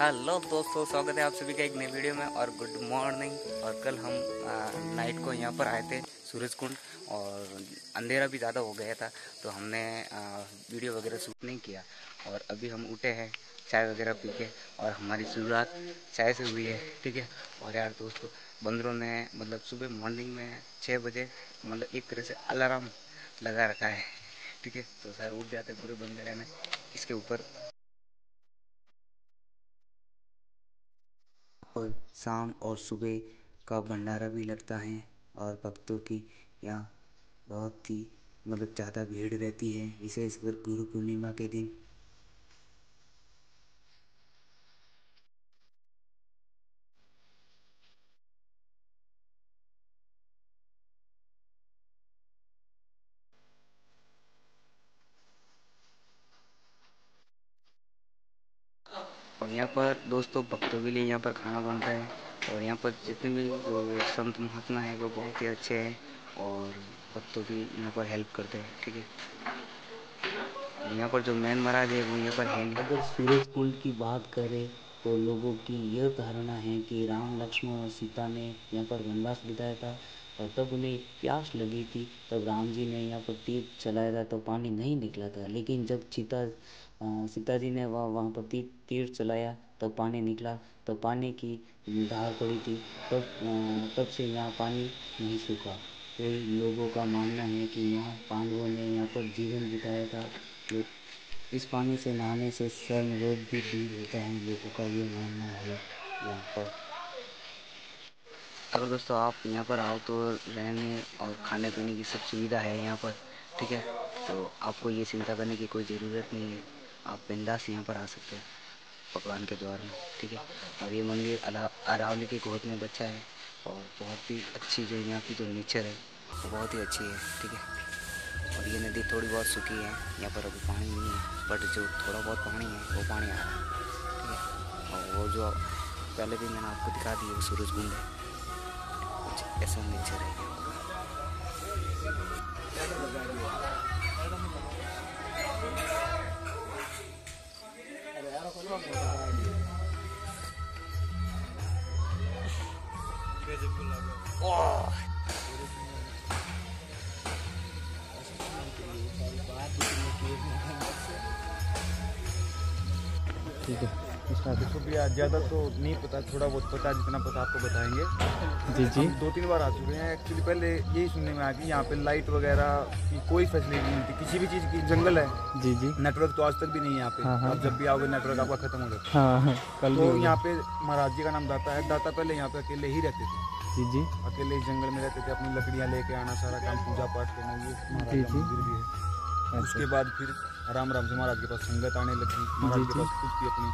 Hello दोस्तों स्वागत है आप सभी का एक नई वीडियो में और गुड मॉर्निंग। और कल हम नाइट को यहाँ पर आए थे सूरज कुंड और अंधेरा भी ज़्यादा हो गया था तो हमने आ, वीडियो वगैरह शूट नहीं किया। और अभी हम उठे हैं चाय वगैरह पी के और हमारी शुरुआत चाय से हुई है ठीक है? और यार दोस्तों बंदरों ने मतलब सुबह मॉर्निंग में छः बजे मतलब एक तरह से अलार्म लगा रखा है ठीक है? तो सर उठ जाते पूरे बंदर में इसके ऊपर और शाम और सुबह का भंडारा भी लगता है और भक्तों की यहाँ बहुत ही मतलब ज़्यादा भीड़ रहती है। विशेषकर गुरु पूर्णिमा के दिन और यहाँ पर दोस्तों भक्तों के लिए यहाँ पर खाना बनता है। और यहाँ पर जितने भी जो संत महात्मा हैं, वो बहुत ही अच्छे हैं और भक्तों की यहाँ पर हेल्प करते हैं, ठीक है? यहाँ पर जो मैन महाराज है, वो यहाँ पर है अगर सूरज कुंड की बात करें तो लोगों की यह धारणा है कि राम, लक्ष्मण और सीता ने यहाँ पर वनवास बिताया था और तब उन्हें प्यास लगी थी। तब राम जी ने यहाँ पर तीर चलाया था तो पानी नहीं निकला था। लेकिन जब सीता सीता जी ने वह, वहाँ पर तीर तीर चलाया, तब पानी निकला। तब पानी की धार पड़ी थी, तब तब से यहाँ पानी नहीं सूखा। कई लोगों का मानना है कि यहाँ पांडवों ने यहाँ पर जीवन बिताया था। इस पानी से नहाने से सर्व रोग भी दूर होता है, लोगों का ये मानना है यहाँ पर। अगर दोस्तों, आप यहाँ पर आओ तो रहने और खाने पीने की सब सुविधा है यहाँ पर, ठीक है? तो आपको ये चिंता करने की कोई ज़रूरत नहीं है। आप बिंदास यहाँ पर आ सकते हैं, भगवान के द्वार में, ठीक है? और ये मंदिर अरावली की गोद में बच्चा है और बहुत ही अच्छी जो यहाँ की जो नेचर है, वो बहुत ही अच्छी है, ठीक है? और ये नदी थोड़ी बहुत सूखी है, यहाँ पर अभी पानी नहीं है बट जो थोड़ा बहुत पानी है, वो पानी आ रहा है, ठीक है? और वो जो पहले भी मैंने आपको दिखा दी वो सूरज कुंड है, कुछ ऐसा नेचर है 만 보자. 이거 좀 끝나고. 와. है देखो भैया ज़्यादा तो नहीं पता थोड़ा बहुत पता जितना पता आपको बताएँगे। जी जी। दो तीन बार आ चुके हैं। एक्चुअली पहले यही सुनने में आया कि यहाँ पे लाइट वगैरह की कोई फैसिलिटी नहीं थी। किसी भी चीज़ की जंगल है। जी जी। नेटवर्क तो आज तक भी नहीं है यहाँ पे। हाँ, हाँ, जब भी आओगे नेटवर्क आपका खत्म हो जाता है। हाँ, कल तो यहाँ पे महाराज जी का नाम दाता है। दाता पहले यहाँ पे अकेले ही रहते थे। जी जी। अकेले ही जंगल में रहते थे अपनी लकड़ियाँ लेके आना सारा काम पूजा पाठ करना ये महाराज मंदिर भी है। उसके अच्छा। बाद फिर राम राम से महाराज के पास संगत आने लगी। महाराज के पास खुद की अपनी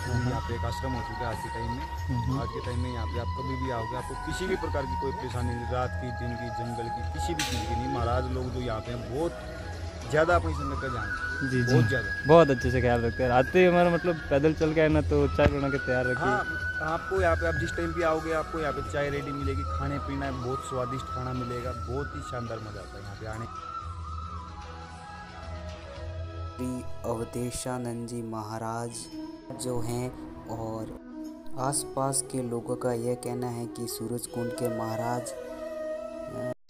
यहाँ पे एक आश्रम हो चुका है आज के टाइम में। हम्म। आज के टाइम में यहाँ पे आप कभी भी आओगे आपको किसी भी प्रकार की कोई परेशानी नहीं रात की दिन की जंगल की किसी भी चीज़ की नहीं। महाराज लोग जो यहाँ पे हैं बहुत ज़्यादा अपनी संगत का जान जी बहुत ज़्यादा। बहुत अच्छे से ख्याल रखते हैं। आते हमारा मतलब पैदल चल के आए ना तो चाय बना के तैयार रखिए। हाँ आपको यहाँ पे आप जिस टाइम भी आओगे आपको यहाँ पे चाय रेडी मिलेगी खाने पीना बहुत स्वादिष्ट खाना मिलेगा बहुत ही शानदार मज़ा आता है यहाँ पे आने। श्री अवधेशानंद जी महाराज जो हैं और आसपास के लोगों का यह कहना है कि सूरज कुंड के महाराज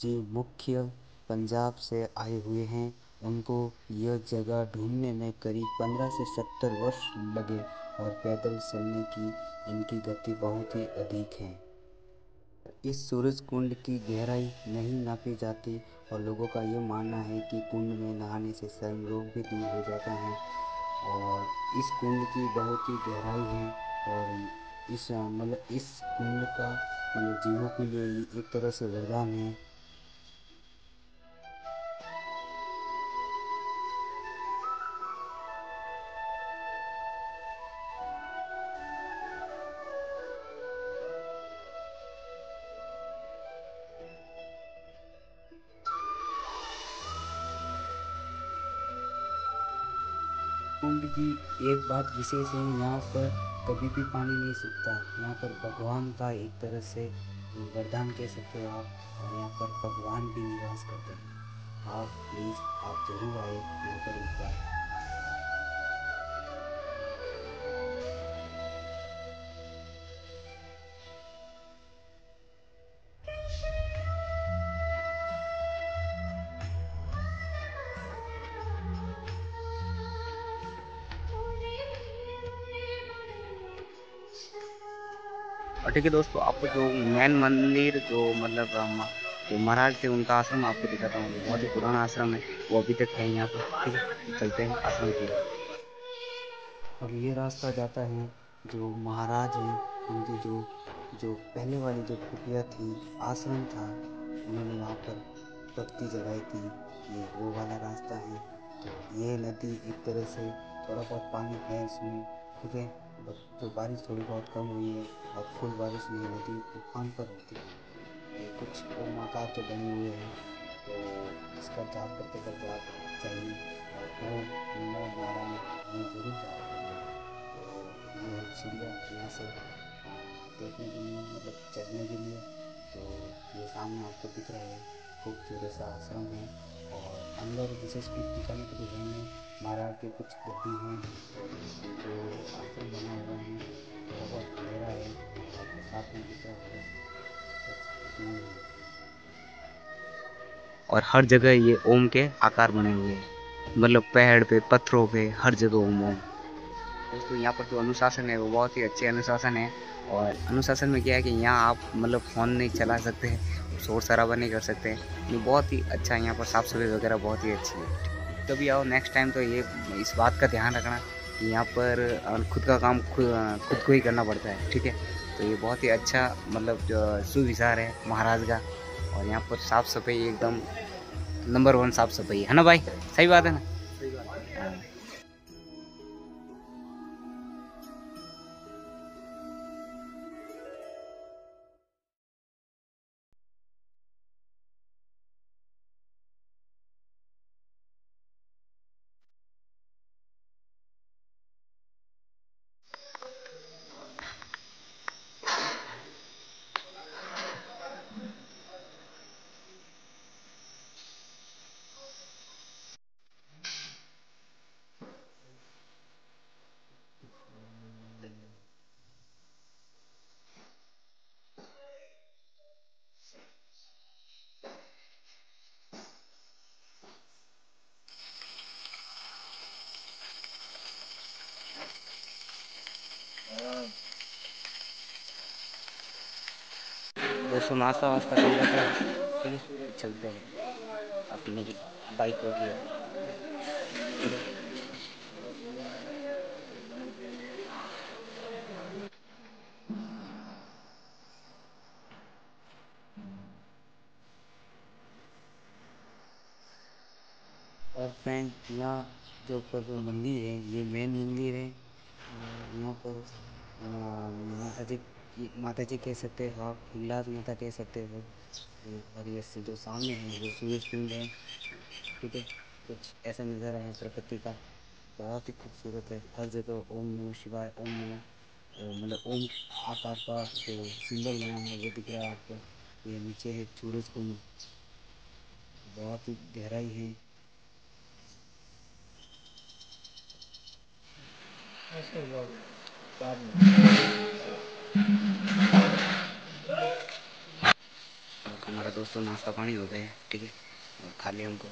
जी मुख्य पंजाब से आए हुए हैं। उनको यह जगह ढूँढने में करीब पंद्रह से सत्तर वर्ष लगे और पैदल चलने की इनकी गति बहुत ही अधिक है। इस सूरज कुंड की गहराई नहीं नापी जाती और लोगों का ये मानना है कि कुंड में नहाने से सर्व रोग भी दूर हो जाता है। और इस कुंड की बहुत ही गहराई है और इस मतलब इस कुंड का मतलब जीवों के लिए एक तरह से वरदान है। कुंड की एक बात विशेष है, यहाँ पर कभी भी पानी नहीं सूखता। यहाँ पर भगवान का एक तरह से वरदान कह सकते हो आप, और यहाँ पर भगवान भी निवास करते हैं। आप प्लीज़ आप ज़रूर आए, यहाँ पर एक बार। और ठीक है दोस्तों, आपको जो मैन मंदिर, जो मतलब जो महाराज थे, उनका आश्रम आपको दिखाता हूँ। बहुत ही पुराना आश्रम है, वो अभी तक है यहाँ पर, ठीक है? चलते हैं आश्रम की और ये रास्ता जाता है जो महाराज हैं, उनकी जो जो पहले वाली जो कुटिया थी, आश्रम था, उन्होंने वहाँ पर पत्ती जगाई थी। ये वो वाला रास्ता है। तो ये नदी एक तरह से थोड़ा बहुत पानी है इसमें, ठीक है? जो बारिश थोड़ी बहुत कम हुई है, और फुल बारिश नहीं होती तूफ़ान पर होती है। ये कुछ आकार तो बने हुए हैं तो इसका जाप करते करते आप चाहिए और ओम नमो नारायण हमें ज़रूर करिए तो ये चिड़िया यहाँ से देखने के लिए मतलब चढ़ने के लिए। तो ये सामने आपको दिख रहा है, खूबसूरत सा आश्रम है। और अंदर विशेष कुछ दिखाने के लिए है। महाराज के कुछ गद्दी हैं, जो आश्रम बना हुआ है बहुत अंधेरा है। आपको साथ में दिख रहा है। और हर जगह ये ओम के आकार बने हुए हैं। मतलब पेड़ पे, पत्थरों पे, हर जगह ओम ओम। दोस्तों, यहाँ पर जो अनुशासन है, वो बहुत ही अच्छे अनुशासन है। और अनुशासन में क्या है कि यहाँ आप मतलब फ़ोन नहीं चला सकते हैं शोर शराबा नहीं कर सकते ये बहुत ही अच्छा है, यहाँ पर साफ़ सफ़ाई वगैरह बहुत ही अच्छी है। कभी आओ नेक्स्ट टाइम तो ये, इस बात का ध्यान रखना कि यहाँ पर खुद का काम खुद खुद को ही करना पड़ता है, ठीक है? तो ये बहुत ही अच्छा मतलब जो सुविचार है महाराज का और यहाँ पर साफ़ सफ़ाई एकदम नंबर वन साफ़ सफ़ाई है ना भाई? सही बात है ना? दोस्तों नाश्ता वास्ता कर लेते हैं है चलते हैं। अपनी बाइक होगी और फ्रेंड यहाँ जो मंदिर है, ये मेन मंदिर है। यहाँ पर माता जी माता जी कह सकते हो, आप हिंगलाज माता कह सकते हो। और ये जो सामने है वो सूरज कुंड है, ठीक है? कुछ ऐसा नज़ारा है प्रकृति का। बहुत ही खूबसूरत है। हर जगह ओम नमः शिवाय, ओम नमः मतलब ओम आकार का जो सिंबल बना है, वो दिख रहा है आपको। ये नीचे है, सूरज कुंड बहुत ही गहराई है। हमारा दोस्तों नाश्ता पानी हो गया ठीक है? और खाली हमको।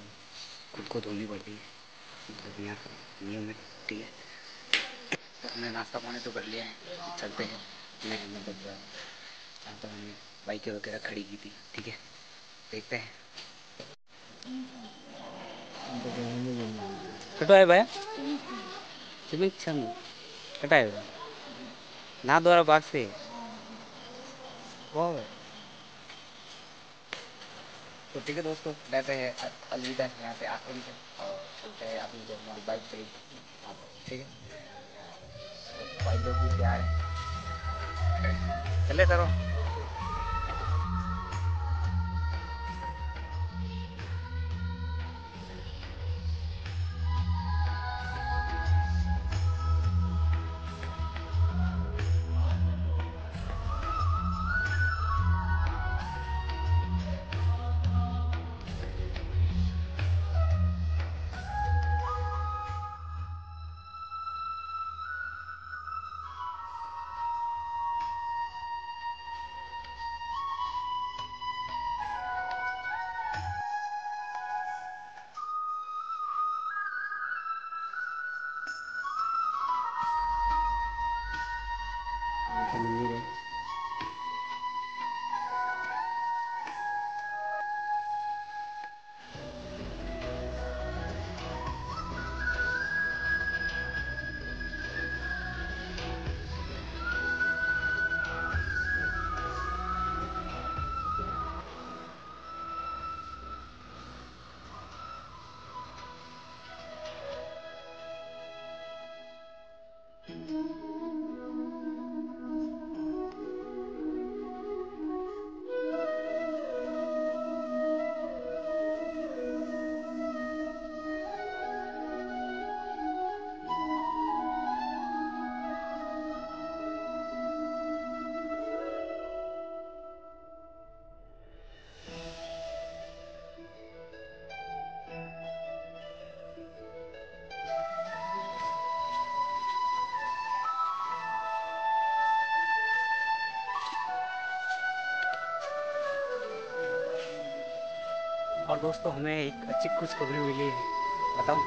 खुद को धोनी पड़ती है। मतलब यहाँ का नियम है ठीक है? हमने नाश्ता पानी तो कर लिया है। चलते हैं। मैं मतलब चाहता हमने बाइकें वगैरह खड़ी की थी ठीक है? देखते हैं। कटवाए भैया सिमिंग छंग कटाए ना द्वारा बाग से वो तो ठीक है दोस्तों, रहते हैं अलविदा यहाँ पे आखिरी से और चलते हैं अपनी जो हमारी बाइक से ठीक है? भाई लोग भी प्यार है। चले करो और दोस्तों हमें एक अच्छी खुशखबरी मिली है। बताऊँ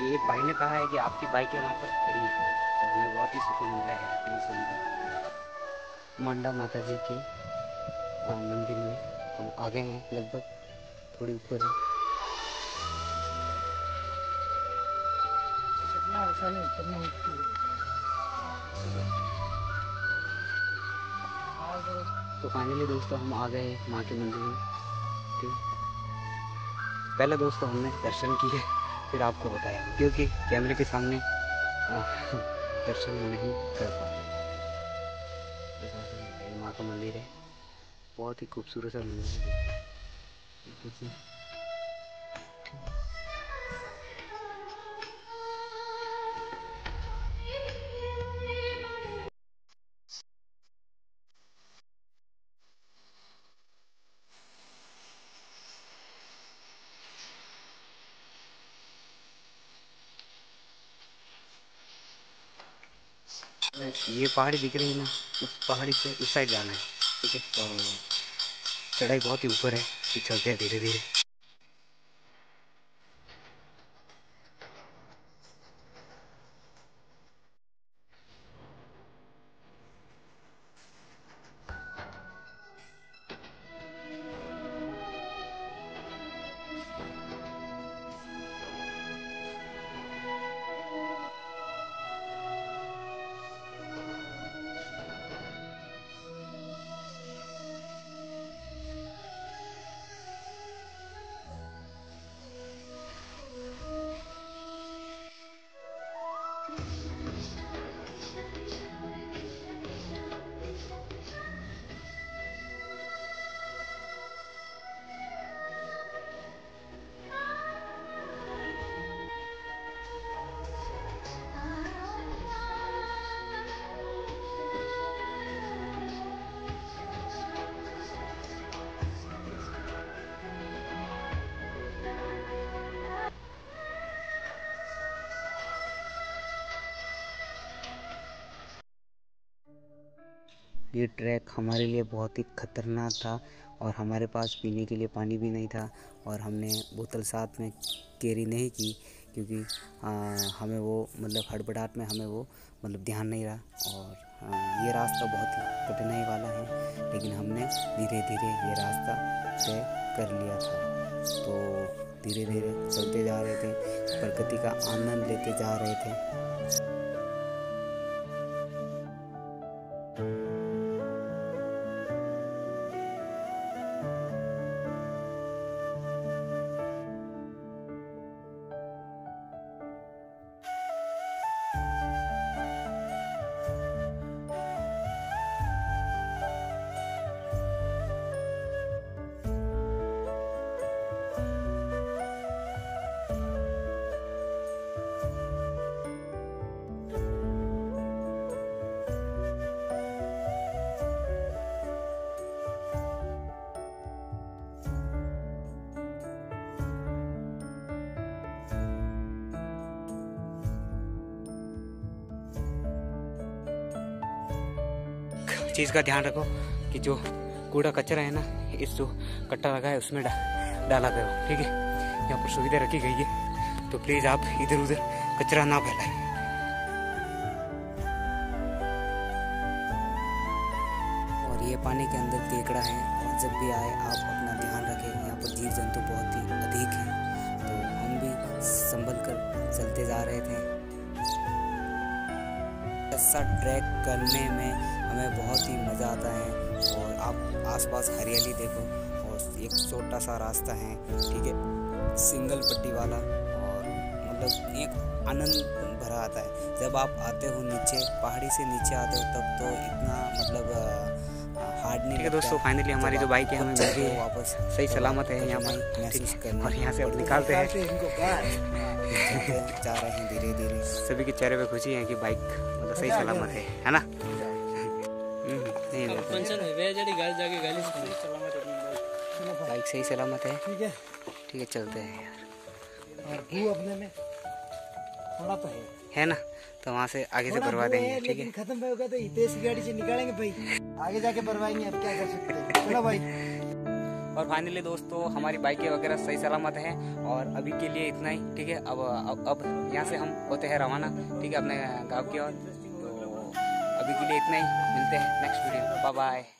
ये भाई ने कहा है कि आपकी बाइक यहाँ पर खड़ी है। तो हमें बहुत ही सुकून मिला है मंडा माता जी के मंदिर में हम आ गए हैं लगभग थोड़ी ऊपर है। तो फाइनली दोस्तों हम आ गए माँ के मंदिर में। पहले दोस्तों हमने दर्शन किए फिर आपको बताया, क्योंकि कैमरे के सामने दर्शन नहीं कर पाए। माँ का मंदिर है, बहुत ही खूबसूरत सा मंदिर है। ये पहाड़ी दिख रही है ना, उस पहाड़ी से उस साइड जाना है, ठीक है? तो चढ़ाई बहुत ही ऊपर है चलते हैं धीरे धीरे ये ट्रैक हमारे लिए बहुत ही ख़तरनाक था और हमारे पास पीने के लिए पानी भी नहीं था और हमने बोतल साथ में कैरी नहीं की क्योंकि आ, हमें वो मतलब हड़बड़ाहट में हमें वो मतलब ध्यान नहीं रहा और आ, ये रास्ता बहुत ही कठिनाई वाला है लेकिन हमने धीरे धीरे ये रास्ता तय कर लिया था। तो धीरे धीरे चलते जा रहे थे प्रकृति का आनंद लेते जा रहे थे। चीज़ का ध्यान रखो कि जो कूड़ा कचरा है ना इस जो कट्टा लगा है उसमें डा, डाला करो ठीक है? यहाँ पर सुविधा रखी गई है। तो प्लीज़ आप इधर उधर कचरा ना फैलाएँ। और ये पानी के अंदर केकड़ा है और जब भी आए आप अपना ध्यान रखें। यहाँ पर जीव जंतु बहुत ही अधिक हैं। तो हम भी संभल कर चलते जा रहे थे। ऐसा ट्रैक करने में आसपास हरियाली देखो और एक छोटा सा रास्ता है ठीक है? सिंगल पट्टी वाला और मतलब एक आनंद भरा आता है। जब आप आते हो नीचे पहाड़ी से नीचे आते हो तब तो इतना मतलब हार्ड नहीं है दोस्तों फाइनली हमारी जो बाइक है हमें मिल गई है वापस सही सलामत है यहाँ करना और यहाँ से अब निकालते हैं। जा रहे हैं धीरे धीरे सभी के चेहरे पे खुशी है कि बाइक मतलब सही सलामत है है ना? पंचर हुई है जड़ी गाड़ी जाके गाली से बाइक सही सलामत है। ठीक है। ठीक है चलते हैं यार। हाँ, और अपने में थोड़ा तो है। है ना? तो वहाँ से आगे से भरवा देंगे ठीक है? खत्म हो गया तो हितेश की गाड़ी से निकालेंगे भाई। आगे जाके भरवाएँगे अब क्या कर सकते हैं? चलो भाई। और फाइनली दोस्तों हमारी बाइकें वगैरह सही सलामत हैं और अभी के लिए इतना ही ठीक है? अब अब, अब यहाँ से हम होते हैं रवाना ठीक है अपने गाँव की ओर। अभी के लिए इतना ही। मिलते हैं नेक्स्ट वीडियो बाय बाय